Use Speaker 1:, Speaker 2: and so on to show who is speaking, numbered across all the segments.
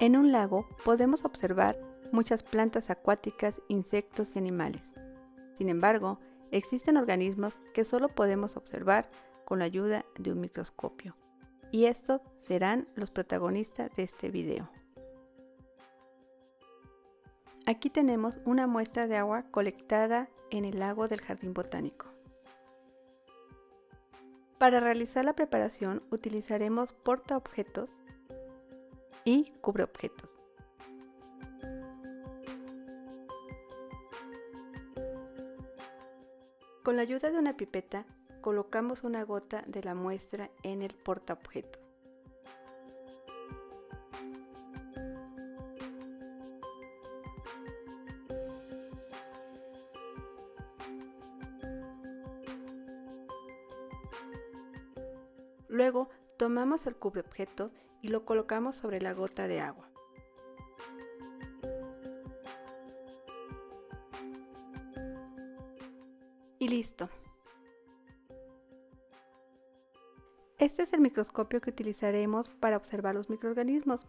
Speaker 1: En un lago podemos observar muchas plantas acuáticas, insectos y animales. Sin embargo, existen organismos que solo podemos observar con la ayuda de un microscopio. Y estos serán los protagonistas de este video. Aquí tenemos una muestra de agua colectada en el lago del Jardín Botánico. Para realizar la preparación utilizaremos portaobjetos y cubreobjetos. Con la ayuda de una pipeta colocamos una gota de la muestra en el portaobjetos. Luego tomamos el cubreobjeto y lo colocamos sobre la gota de agua. Y listo. Este es el microscopio que utilizaremos para observar los microorganismos.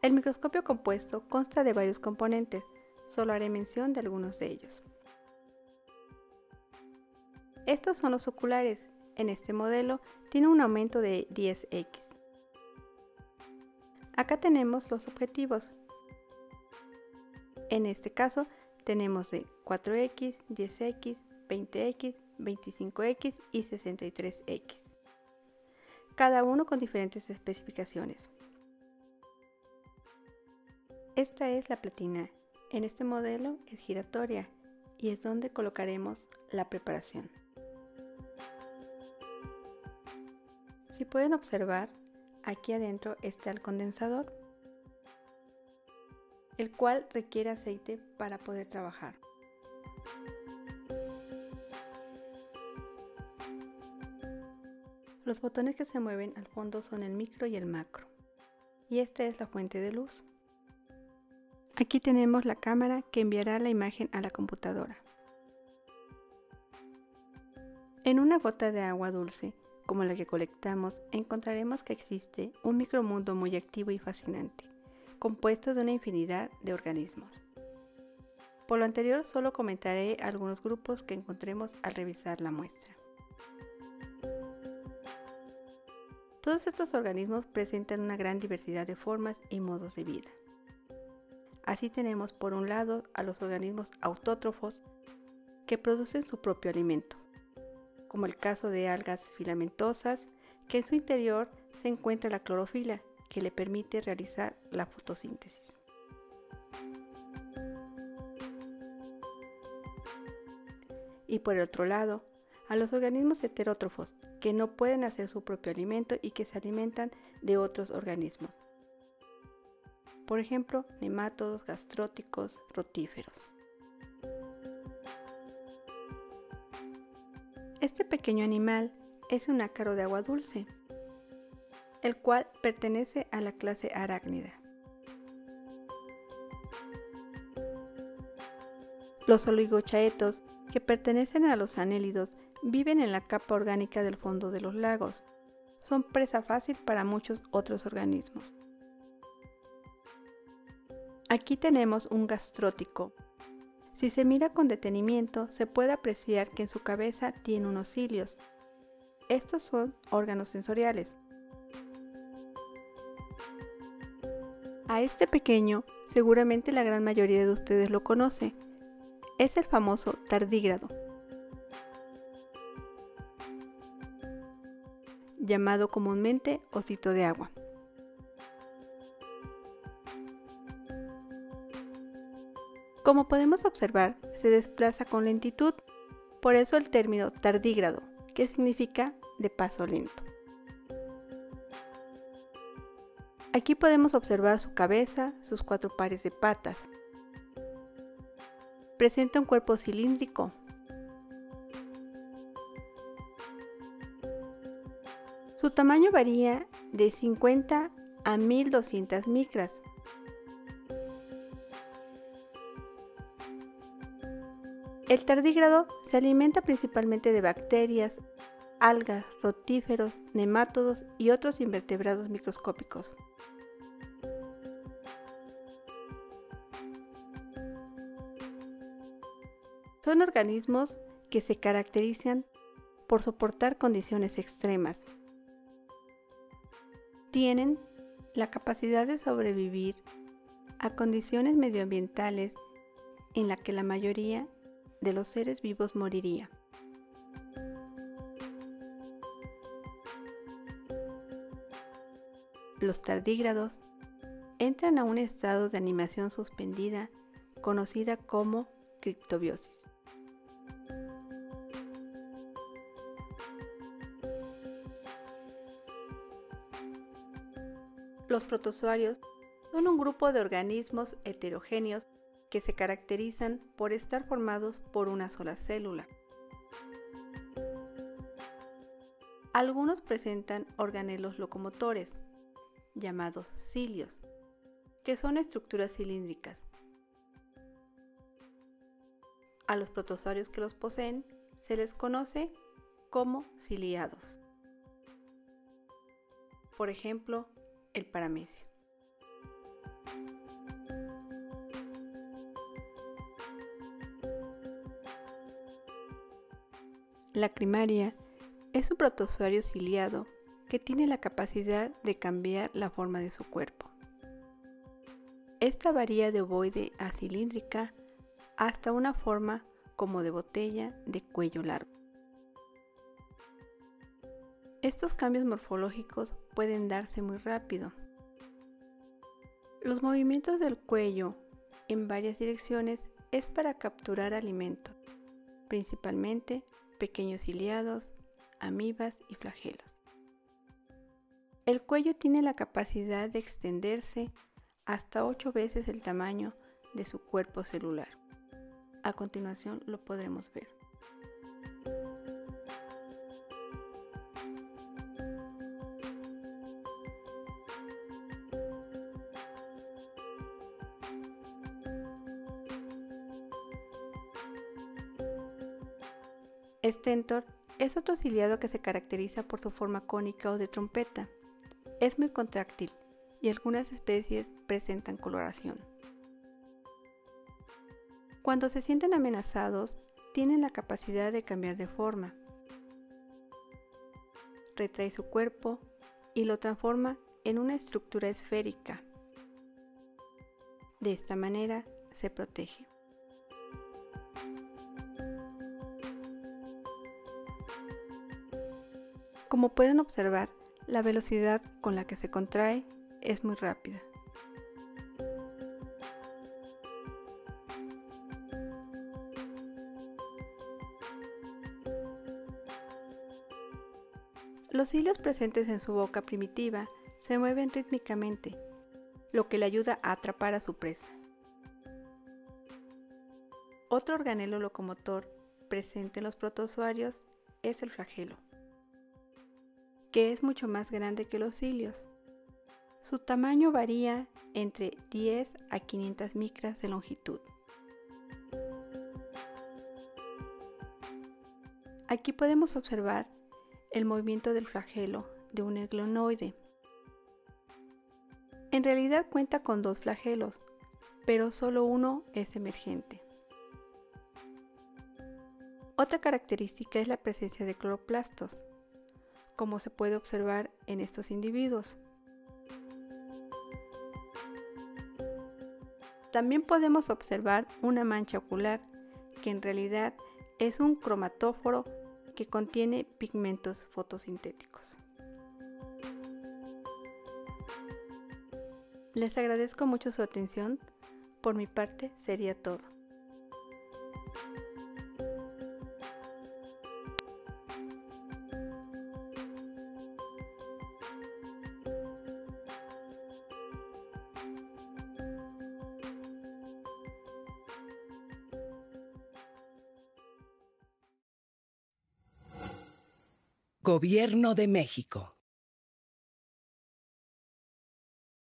Speaker 1: El microscopio compuesto consta de varios componentes, solo haré mención de algunos de ellos. Estos son los oculares. En este modelo tiene un aumento de 10x. Acá tenemos los objetivos. En este caso tenemos de 4x, 10x, 20x, 25x y 63x. Cada uno con diferentes especificaciones. Esta es la platina. En este modelo es giratoria y es donde colocaremos la preparación. Si pueden observar, aquí adentro está el condensador, el cual requiere aceite para poder trabajar. Los botones que se mueven al fondo son el micro y el macro. Y esta es la fuente de luz. Aquí tenemos la cámara que enviará la imagen a la computadora. En una gota de agua dulce como la que colectamos, encontraremos que existe un micromundo muy activo y fascinante, compuesto de una infinidad de organismos. Por lo anterior, solo comentaré algunos grupos que encontremos al revisar la muestra. Todos estos organismos presentan una gran diversidad de formas y modos de vida. Así tenemos por un lado a los organismos autótrofos que producen su propio alimento, como el caso de algas filamentosas, que en su interior se encuentra la clorofila, que le permite realizar la fotosíntesis. Y por el otro lado, a los organismos heterótrofos, que no pueden hacer su propio alimento y que se alimentan de otros organismos. Por ejemplo, nemátodos, gastróticos, rotíferos. Este pequeño animal es un ácaro de agua dulce, el cual pertenece a la clase arácnida. Los oligochaetos, que pertenecen a los anélidos, viven en la capa orgánica del fondo de los lagos. Son presa fácil para muchos otros organismos. Aquí tenemos un gastrótico, si se mira con detenimiento, se puede apreciar que en su cabeza tiene unos cilios. Estos son órganos sensoriales. A este pequeño, seguramente la gran mayoría de ustedes lo conoce. Es el famoso tardígrado. llamado comúnmente osito de agua. Como podemos observar, se desplaza con lentitud, por eso el término tardígrado, que significa de paso lento. Aquí podemos observar su cabeza, sus cuatro pares de patas. Presenta un cuerpo cilíndrico. Su tamaño varía de 50 a 1200 micras, El tardígrado se alimenta principalmente de bacterias, algas, rotíferos, nemátodos y otros invertebrados microscópicos. Son organismos que se caracterizan por soportar condiciones extremas. Tienen la capacidad de sobrevivir a condiciones medioambientales en la que la mayoría de los seres vivos moriría. Los tardígrados entran a un estado de animación suspendida conocida como criptobiosis. Los protozoarios son un grupo de organismos heterogéneos que se caracterizan por estar formados por una sola célula. Algunos presentan organelos locomotores, llamados cilios, que son estructuras cilíndricas. A los protozoarios que los poseen se les conoce como ciliados. Por ejemplo, el paramecio. La crimaria es un protozoario ciliado que tiene la capacidad de cambiar la forma de su cuerpo. Esta varía de ovoide a cilíndrica hasta una forma como de botella de cuello largo. Estos cambios morfológicos pueden darse muy rápido. Los movimientos del cuello en varias direcciones es para capturar alimentos, principalmente pequeños ciliados, amibas y flagelos. El cuello tiene la capacidad de extenderse hasta 8 veces el tamaño de su cuerpo celular. A continuación lo podremos ver. Stentor es otro ciliado que se caracteriza por su forma cónica o de trompeta. Es muy contráctil y algunas especies presentan coloración. Cuando se sienten amenazados, tienen la capacidad de cambiar de forma. Retrae su cuerpo y lo transforma en una estructura esférica. De esta manera se protege. Como pueden observar, la velocidad con la que se contrae es muy rápida. Los hilos presentes en su boca primitiva se mueven rítmicamente, lo que le ayuda a atrapar a su presa. Otro organelo locomotor presente en los protozoarios es el flagelo que es mucho más grande que los cilios. Su tamaño varía entre 10 a 500 micras de longitud. Aquí podemos observar el movimiento del flagelo de un eglonoide. En realidad cuenta con dos flagelos, pero solo uno es emergente. Otra característica es la presencia de cloroplastos, como se puede observar en estos individuos. También podemos observar una mancha ocular, que en realidad es un cromatóforo que contiene pigmentos fotosintéticos. Les agradezco mucho su atención. Por mi parte sería todo.
Speaker 2: Gobierno de México.